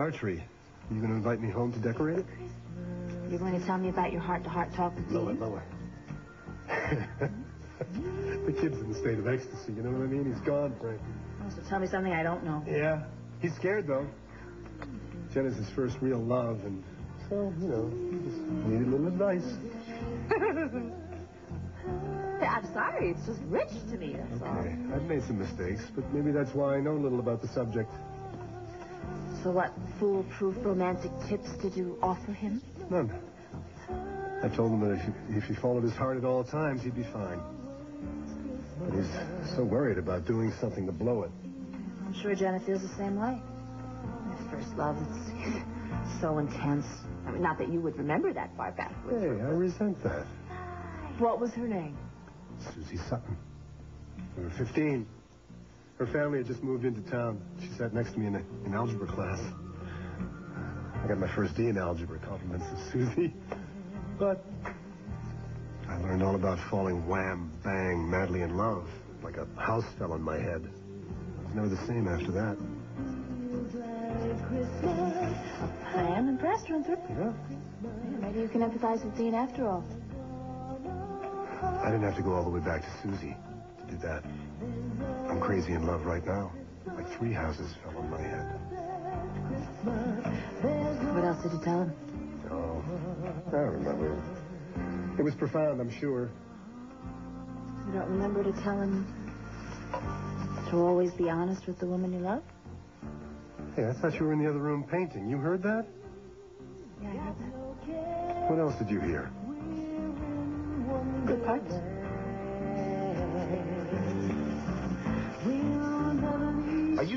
Archery. You going to invite me home to decorate it? Mm, you're going to tell me about your heart-to-heart talk with Lower, lower. the kid's in a state of ecstasy, you know what I mean? He's gone, Frank. Oh, so tell me something I don't know. Yeah. He's scared, though. Jenna's his first real love, and so, you know, he just needed a little advice. I'm sorry, it's just rich to me, that's all. Okay, I've made some mistakes, but maybe that's why I know a little about the subject. So what foolproof romantic tips did you offer him? None. I told him that if he, if he followed his heart at all times, he'd be fine. But he's so worried about doing something to blow it. I'm sure Jenna feels the same way. My first love, it's so intense. I mean, not that you would remember that far back. would Hey? I resent that. What was her name? Suzy Sutton. We were 15. Her family had just moved into town. She sat next to me in, a, in algebra class. I got my first D in algebra, compliments of Suzy. But I learned all about falling wham, bang, madly in love. Like a house fell on my head. I was never the same after that. I am impressed, Winthrop. Yeah? Yeah, maybe you can empathize with Dean after all. I didn't have to go all the way back to Suzy do that. I'm crazy in love right now. Like three houses fell on my head. What else did you tell him? Oh, I don't remember. It was profound, I'm sure. You don't remember to tell him to always be honest with the woman you love? Hey, I thought you were in the other room painting. You heard that? Yeah, I heard that. What else did you hear? Good parts.